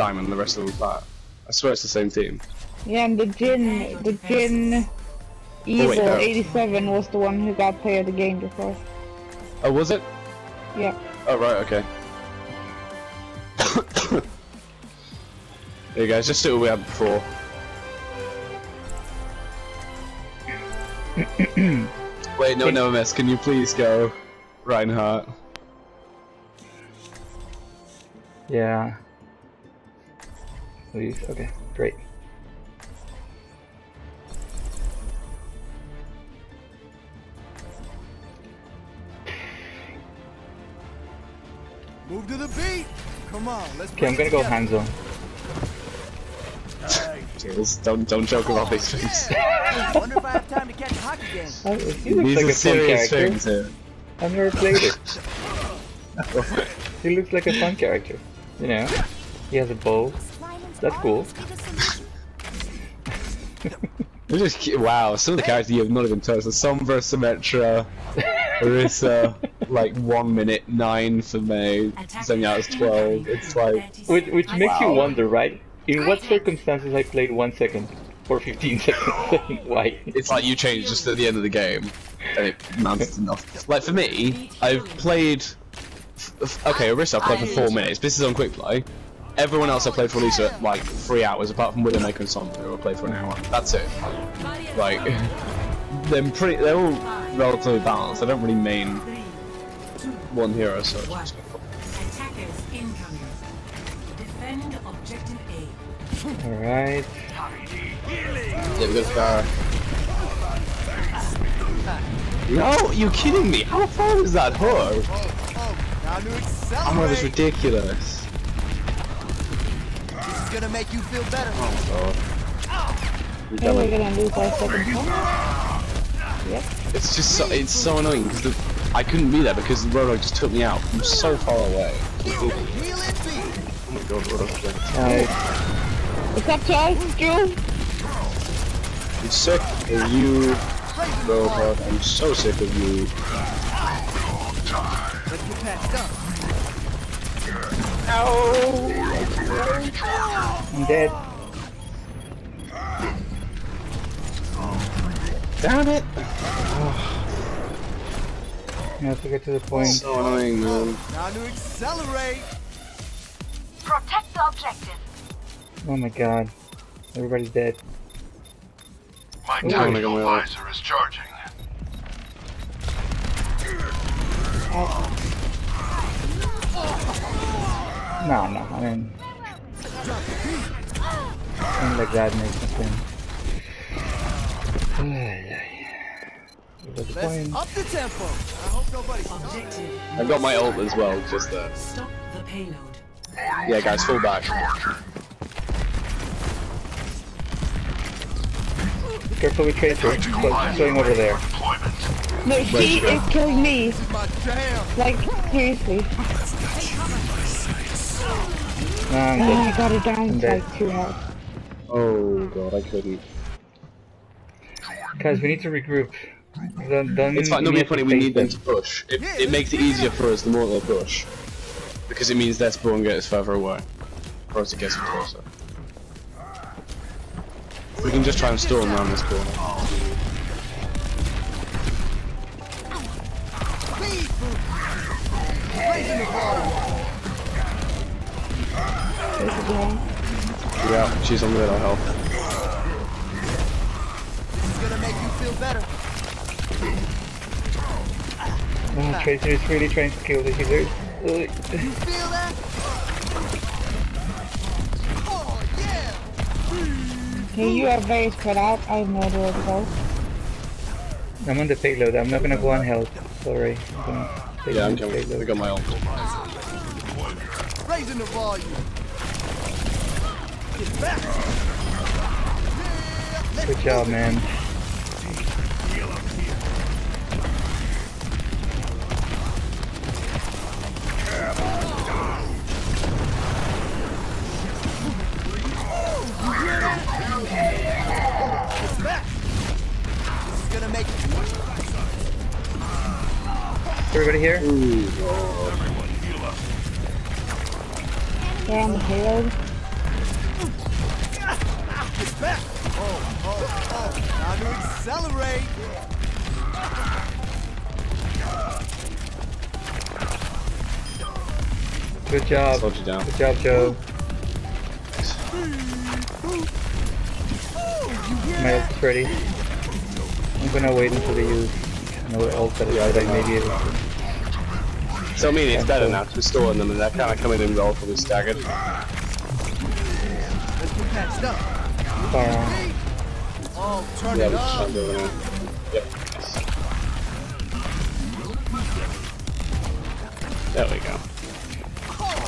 diamond, the rest of them flat. I swear it's the same team. Yeah, and the Jin, the Jin oh, Evil no. 87 was the one who got player of the game before. Oh, was it? Yeah. Oh, right, okay. there you guys, just do what we had before. Wait, no, no, miss. Can you please go, Reinhardt? Yeah. Please. Okay, great. Move to the beat. Come on, let's. Okay, I'm gonna go together. Hanzo. Alright. Jules, don't don't joke about these oh, things. Yeah, wonder if I have time to catch a hockey game. Oh, he looks These like are a fun serious character. things here. I've never played it. he looks like a fun character. You know, he has a bow. That's cool. They're just cu- wow, some of the characters you have not even touched. The Sombra, Symmetra, Orisa, like one minute nine for Mei, Zenyatta's twelve. It's like Which, which makes you wonder, right? In what circumstances I played one second or 15 seconds? Why? it's like you change just at the end of the game, and it amounts to nothing. Like for me, I've played. f- f- Okay, Orisa I played for four minutes. This is on quick play. Everyone else I played for Orisa like three hours, apart from Widowmaker and Sombra, who I played for an hour. That's it. Like, they're pretty. They're all relatively balanced. I don't really main one hero, so. it's Attackers incoming. Defend objective A. Alright. Yeah, we got Scar. No, you kidding me? How far is that hook? Oh, oh, now to accelerate. Oh, that was ridiculous. This is gonna make you feel better. Oh, yeah, we're gonna lose our second point. Yep. It's just so, it's so annoying because I couldn't be there because the Roadhog just took me out from so far away. Wheel. Oh my god, Roadhog. Nice. It's up to us, Jules. I'm sick of you, Roadhog. I'm so sick of you. Let's get patched up. I'm dead. Damn it! You have to get to the oh, point. So annoying, man. Now to accelerate. Protect the objective. Oh my god. Everybody's dead. My Ooh. tactical Oh my visor is charging. No, no, I mean... Something like that makes no sense. Ay, ay. What's the Let's up the tempo. I hope nobody. Objective. I got my ult as well, just there. Stop the payload. Yeah, guys, fall back. Careful with Tracer. She's going over there. No, she is killing me. My jam. Like, seriously. No, I'm Oh, dead. I got it down to dead. like two health. Oh god, I couldn't. Guys, we need to regroup. Don't, don't It's fine, no, we be funny, we need them them. to push. It, it makes it easier for us the more they push. Because it means their spawn gets further away. For us to get some closer. We can just try and storm around this corner. Speed boost. Raising the volume. There's a drone. Yeah, she's on little health. This is gonna make you feel better. Mm, oh, Tracer is really trying to kill the healers. You feel that? Oh yeah. Hey, you are very spread out. I have no idea where to go. I'm on the payload. I'm not gonna go on health. Sorry. I'm gonna take Yeah, I'm the coming. I payload. got my ult. Raising the volume. Good job, man. Everybody here? They're on the payload. Get back! Oh, oh, oh. Time to accelerate! Good job. Slowed you down. Good job, Joe. My ult's ready. I'm gonna wait until they use no ult that yeah, I may be able to. So I mean, it's better now to restore them, and they're kind of coming in relatively staggered. Let's get patched up. Far on. Oh, turn Yeah, it up. trying to do it now. Yep. There we go.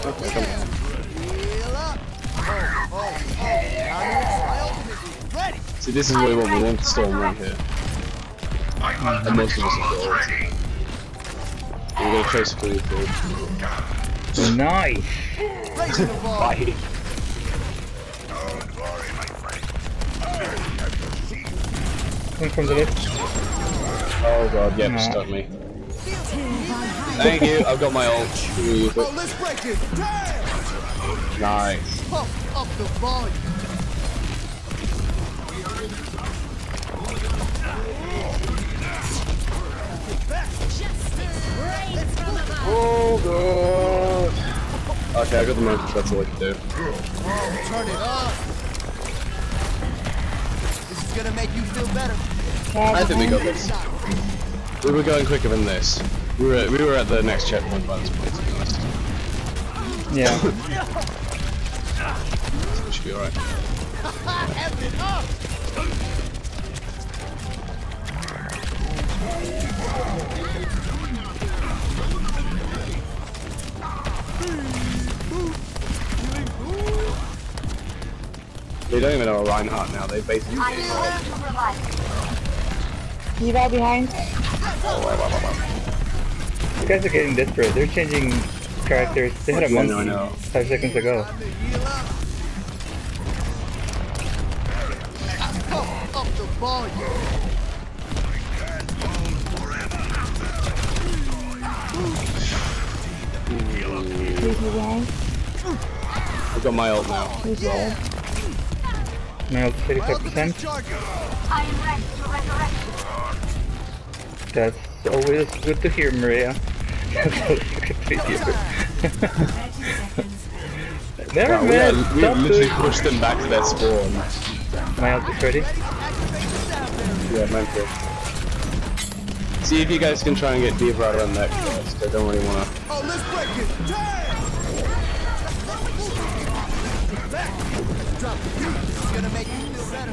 Okay, come on. Heal up. Time to my ultimate. Ready. See, this is what we want. We want the storm right here. And most of us have got ult. We're gonna chase it through the field. Nice! Raising. Bye. From the left. Oh god, yep, No. stuck me. Thank you, I've got my ult. Really quick. Oh, let's break it. Damn. Nice. Pump up the volume. Oh god. Okay, I got the monkey, that's all I can do. Turn it up. This is gonna make you feel better. I think we got this. We were going quicker than this. We were, we were at the next checkpoint by this point, to be honest. Yeah. So we should be alright. Have it up. They don't even know a Reinhardt now, they basically You right behind? You guys are getting desperate. They're changing characters. They had a Yeah, month no, I five seconds ago. Time to heal up. Pump up the volume. Who's behind? I've got my ult now. My ult's 35%. That's always good to hear, Maria. That's always good to hear. Never Wow, we, mind. are, we Stop literally doing- pushed them back to their spawn. My ult is ready. Yeah, meant to. See if you guys can try and get D.Va out on that first. I don't really wanna. Oh, let's break it. Damn. Drop the beat. This is gonna make you feel better.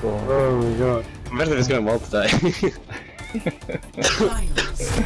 Cool. Oh my god. I'm better than it's going well today. Finals.